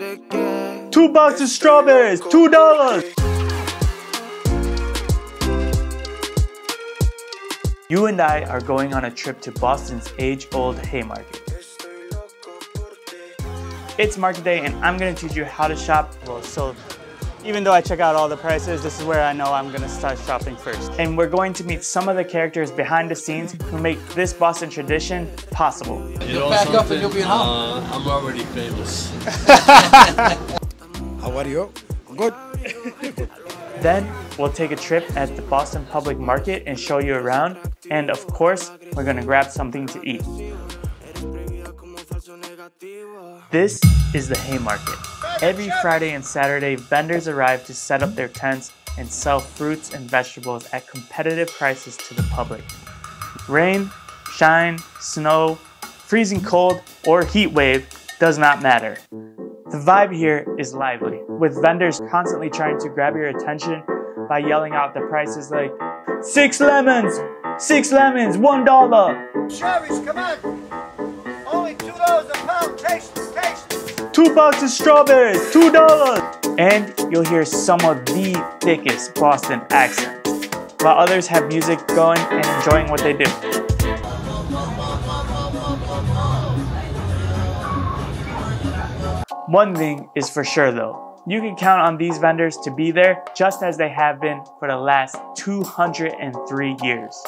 Two boxes of strawberries, two dollars. You and I are going on a trip to Boston's age-old Haymarket. It's market day and I'm gonna teach you how to shop. Well, so even though I check out all the prices, this is where I know I'm gonna start shopping first. And we're going to meet some of the characters behind the scenes who make this Boston tradition possible. You know pack up and you'll be in home. Uh, I'm already famous. How are you? I'm good. Then we'll take a trip at the Boston Public Market and show you around. And of course, we're gonna grab something to eat. This is the Haymarket. Every Friday and Saturday, vendors arrive to set up their tents and sell fruits and vegetables at competitive prices to the public. Rain, shine, snow, freezing cold, or heat wave does not matter. The vibe here is lively, with vendors constantly trying to grab your attention by yelling out the prices like six lemons, six lemons, one dollar, Cherries, come on! Only two dollars a pound. Taste. Two boxes of strawberries, two dollars. And you'll hear some of the thickest Boston accents, while others have music going and enjoying what they do. One thing is for sure though, you can count on these vendors to be there just as they have been for the last 203 years.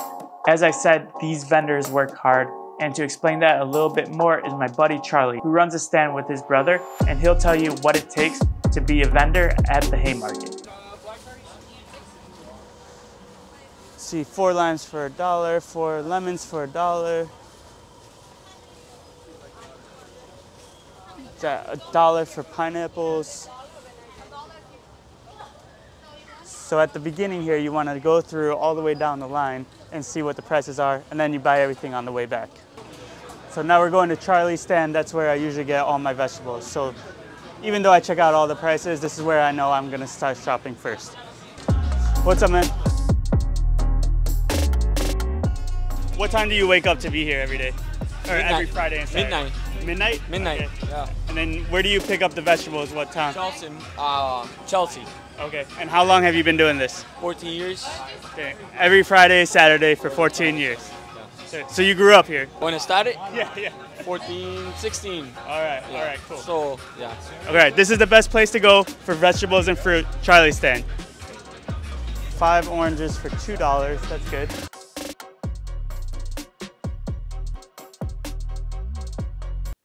As I said, these vendors work hard, and to explain that a little bit more is my buddy Charlie, who runs a stand with his brother, and he'll tell you what it takes to be a vendor at the Haymarket. See, four limes for a dollar, four lemons for a dollar. A dollar for pineapples. So at the beginning here, you want to go through all the way down the line and see what the prices are, and then you buy everything on the way back. So now we're going to Charlie's stand. That's where I usually get all my vegetables. So even though I check out all the prices, this is where I know I'm gonna start shopping first. What's up, man? What time do you wake up to be here every day? Or every Friday and Saturday? Midnight. Midnight? Midnight. Okay. Yeah. And then where do you pick up the vegetables? What time? Chelsea. Uh, Chelsea. Okay. And how long have you been doing this? 14 years. Okay. Every Friday, Saturday for 14 years. So- So you grew up here? When I started, Yeah, yeah. 14, 16. All right, Yeah. all right, cool. So, yeah. Okay, this is the best place to go for vegetables and fruit. Charlie's stand. Five oranges for two dollars. That's good.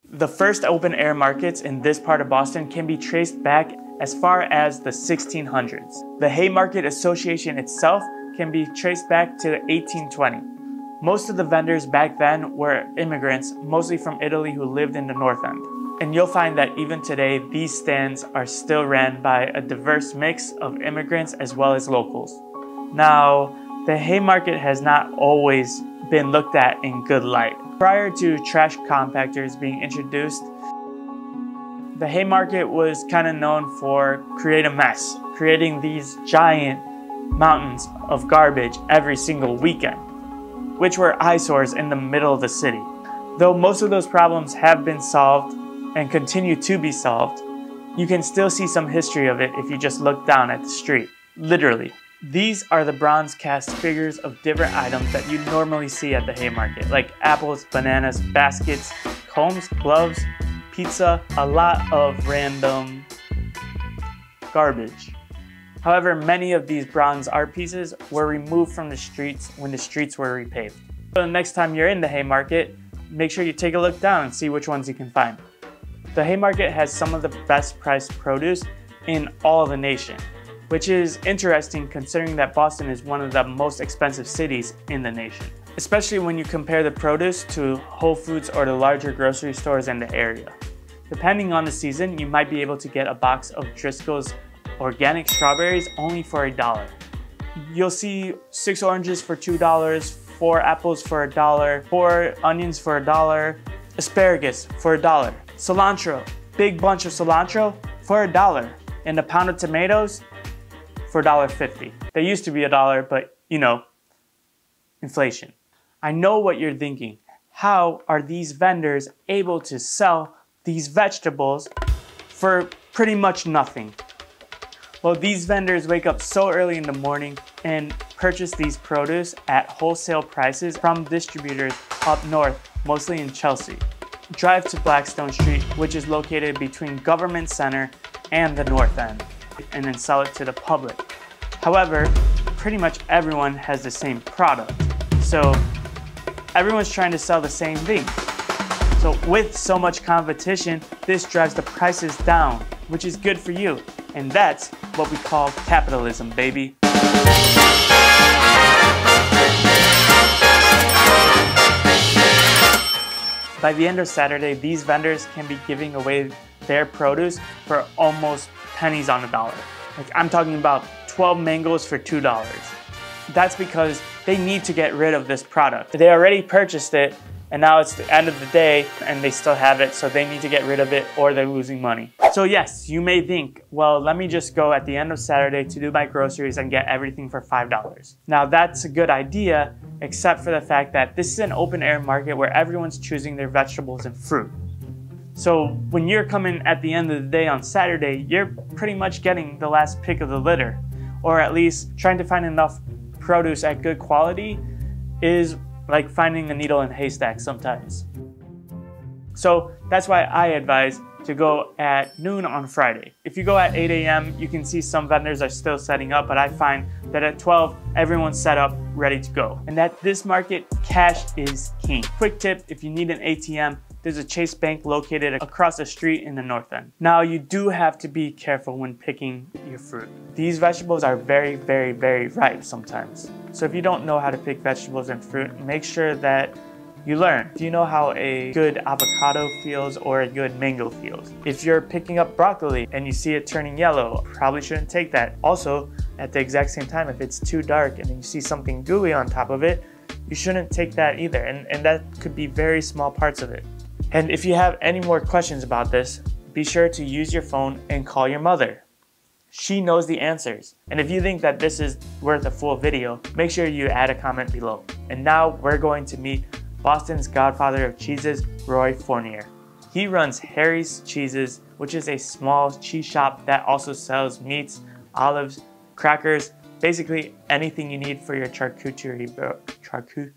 The first open air markets in this part of Boston can be traced back as far as the 1600s. The Haymarket Association itself can be traced back to 1820. Most of the vendors back then were immigrants, mostly from Italy who lived in the North End. And you'll find that even today, these stands are still ran by a diverse mix of immigrants as well as locals. Now, the Haymarket has not always been looked at in good light. Prior to trash compactors being introduced, the Haymarket was kind of known for create a mess, creating these giant mountains of garbage every single weekend, which were eyesores in the middle of the city. Though most of those problems have been solved and continue to be solved, you can still see some history of it if you just look down at the street. Literally. These are the bronze cast figures of different items that you normally see at the Haymarket, like apples, bananas, baskets, combs, gloves, pizza, a lot of random garbage. However, many of these bronze art pieces were removed from the streets when the streets were repaved. So the next time you're in the Haymarket, make sure you take a look down and see which ones you can find. The Haymarket has some of the best priced produce in all of the nation, which is interesting considering that Boston is one of the most expensive cities in the nation, especially when you compare the produce to Whole Foods or the larger grocery stores in the area. Depending on the season, you might be able to get a box of Driscoll's organic strawberries only for a dollar. You'll see six oranges for two dollars, four apples for a dollar, four onions for a dollar, asparagus for a dollar, cilantro, big bunch of cilantro for a dollar, and a pound of tomatoes for $1.50. They used to be a dollar, but you know, inflation. I know what you're thinking. How are these vendors able to sell these vegetables for pretty much nothing. Well, these vendors wake up so early in the morning and purchase these produce at wholesale prices from distributors up north, mostly in Chelsea. Drive to Blackstone Street, which is located between Government Center and the North End, and then sell it to the public. However, pretty much everyone has the same product. So everyone's trying to sell the same thing. So with so much competition, this drives the prices down, which is good for you. And that's what we call capitalism, baby. By the end of Saturday, these vendors can be giving away their produce for almost pennies on the dollar. Like I'm talking about 12 mangoes for $2. That's because they need to get rid of this product. They already purchased it and now it's the end of the day and they still have it so they need to get rid of it or they're losing money. So yes, you may think, well, let me just go at the end of Saturday to do my groceries and get everything for $5. Now that's a good idea, except for the fact that this is an open air market where everyone's choosing their vegetables and fruit. So when you're coming at the end of the day on Saturday, you're pretty much getting the last pick of the litter, or at least trying to find enough produce at good quality is like finding a needle in a haystack sometimes. So that's why I advise to go at noon on Friday. If you go at 8 a.m., you can see some vendors are still setting up, but I find that at 12, everyone's set up, ready to go. And at this market, cash is king. Quick tip, if you need an ATM, there's a Chase Bank located across the street in the north end. Now you do have to be careful when picking your fruit. These vegetables are very, very, very ripe sometimes. So if you don't know how to pick vegetables and fruit, make sure that you learn. Do you know how a good avocado feels or a good mango feels? If you're picking up broccoli and you see it turning yellow, probably shouldn't take that. Also, at the exact same time, if it's too dark and you see something gooey on top of it, you shouldn't take that either. And, and that could be very small parts of it. And if you have any more questions about this, be sure to use your phone and call your mother. She knows the answers. And if you think that this is worth a full video, make sure you add a comment below. And now we're going to meet Boston's godfather of cheeses, Roy Fournier. He runs Harry's Cheeses, which is a small cheese shop that also sells meats, olives, crackers, basically anything you need for your charcuterie, charcut,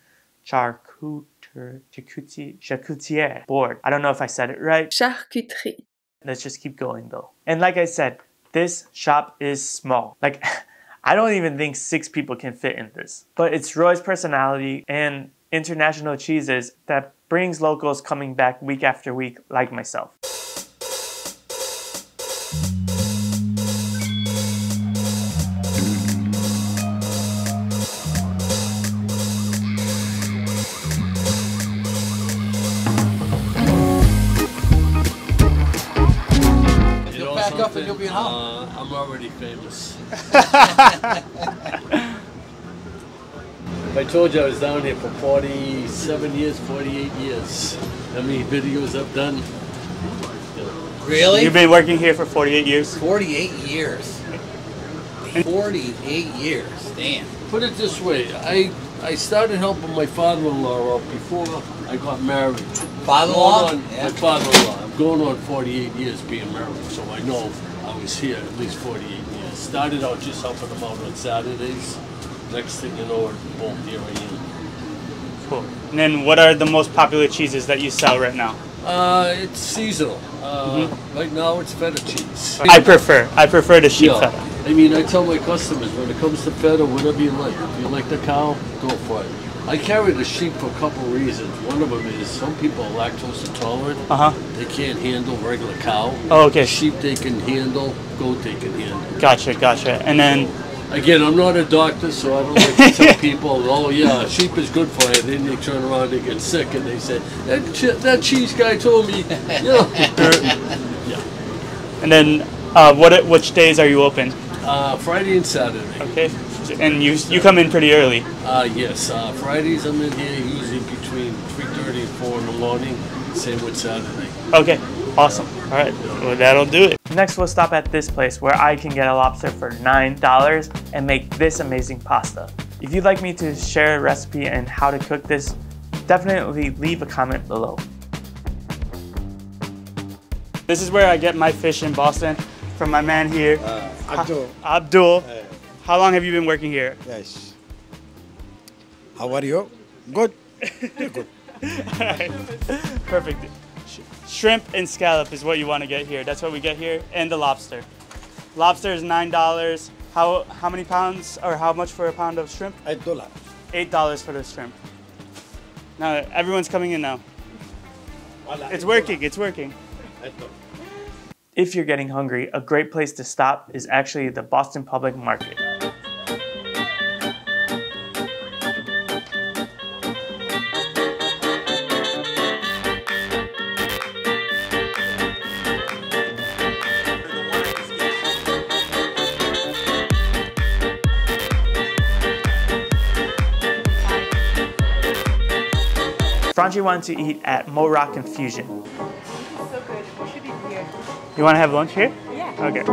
charcut, charcuterie, charcutier board. I don't know if I said it right. Charcuterie. Let's just keep going though. And like I said, this shop is small. Like, I don't even think six people can fit in this. But it's Roy's personality and international cheeses that brings locals coming back week after week like myself. I told you I was down here for 47 years, 48 years. How many videos I've done? Really? You've been working here for 48 years? 48 years. 48 years. Damn. Put it this way, I I started helping my father-in-law out before I got married. Father-in-law? Yeah. My father-in-law. I'm going on 48 years being married, so I know I was here at least 48 years. Started out just helping him out on Saturdays. Next thing you know, boom, here I am. Cool. And then what are the most popular cheeses that you sell right now? Uh, it's seasonal. Uh, mm -hmm. Right now, it's feta cheese. I prefer. I prefer the sheep yeah. feta. I mean, I tell my customers when it comes to feta, whatever you like. If you like the cow, go for it. I carry the sheep for a couple reasons. One of them is some people are lactose intolerant. Uh huh. They can't handle regular cow. Oh, okay. Sheep they can handle. Goat they can handle. Gotcha, gotcha. And then. Again, I'm not a doctor, so I don't like to tell people, oh yeah, sheep is good for you. Then they turn around, they get sick, and they say, that, that cheese guy told me, you know. yeah. And then, uh, what which days are you open? Uh, Friday and Saturday. Okay. And you you come in pretty early. Uh, yes. Uh, Fridays I'm in here usually between 3:30 and 4 in the morning. Same with Saturday. Okay. Awesome. All right. Well, that'll do it. Next, we'll stop at this place where I can get a lobster for $9 and make this amazing pasta. If you'd like me to share a recipe and how to cook this, definitely leave a comment below. This is where I get my fish in Boston from my man here, Uh, Abdul. Abdul. How long have you been working here? Yes. How are you? Good. Alright. Perfect. Sh- shrimp and scallop is what you want to get here. That's what we get here, and the lobster. Lobster is nine dollars. How how many pounds or how much for a pound of shrimp? Eight dollar. Eight dollars for the shrimp. Now everyone's coming in now. It's working. It's working. If you're getting hungry, a great place to stop is actually the Boston Public Market. Franchi wanted to eat at Moroccan Fusion. So good. We should eat here. You want to have lunch here? Yeah. Okay.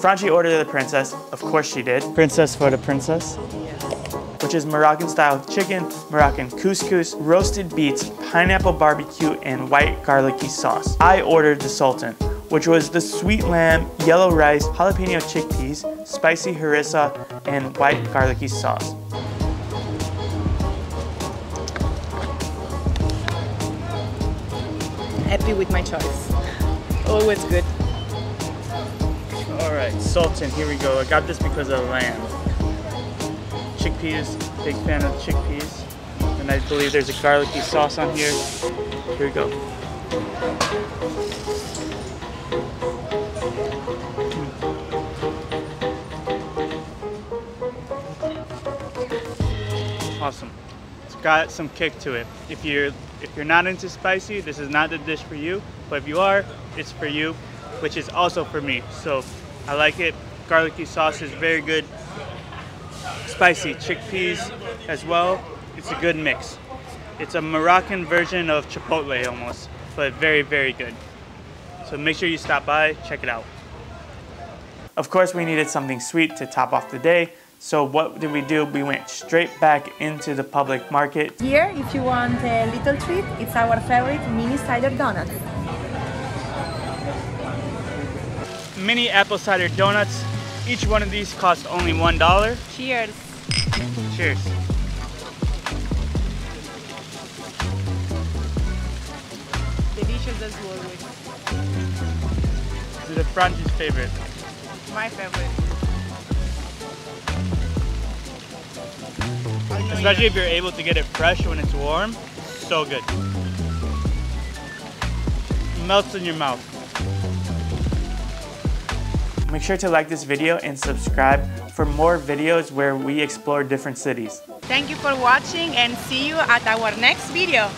Franchi ordered the princess. Of course she did. Princess for the princess. Which is Moroccan style chicken, Moroccan couscous, roasted beets, pineapple barbecue, and white garlicky sauce. I ordered the sultan, which was the sweet lamb, yellow rice, jalapeno chickpeas, spicy harissa, and white garlicky sauce. Happy with my choice. Always good. All right, Sultan, here we go. I got this because of lamb. Chickpeas, big fan of chickpeas. And I believe there's a garlicky sauce on here. Here we go. Awesome. It's got some kick to it. If you're if you're not into spicy, this is not the dish for you. But if you are, it's for you, which is also for me. So I like it. Garlicky sauce is very good. Spicy chickpeas as well. It's a good mix. It's a Moroccan version of Chipotle almost, but very, very good. So make sure you stop by, check it out. Of course, we needed something sweet to top off the day. So what did we do? We went straight back into the public market. Here, if you want a little treat, it's our favorite mini cider donut. Mini apple cider donuts. Each one of these costs only $1. Cheers. Cheers. Delicious as always. This is the Franchi's favorite. My favorite. Especially if you're able to get it fresh when it's warm. So good. Melts in your mouth. Make sure to like this video and subscribe for more videos where we explore different cities. Thank you for watching and see you at our next video.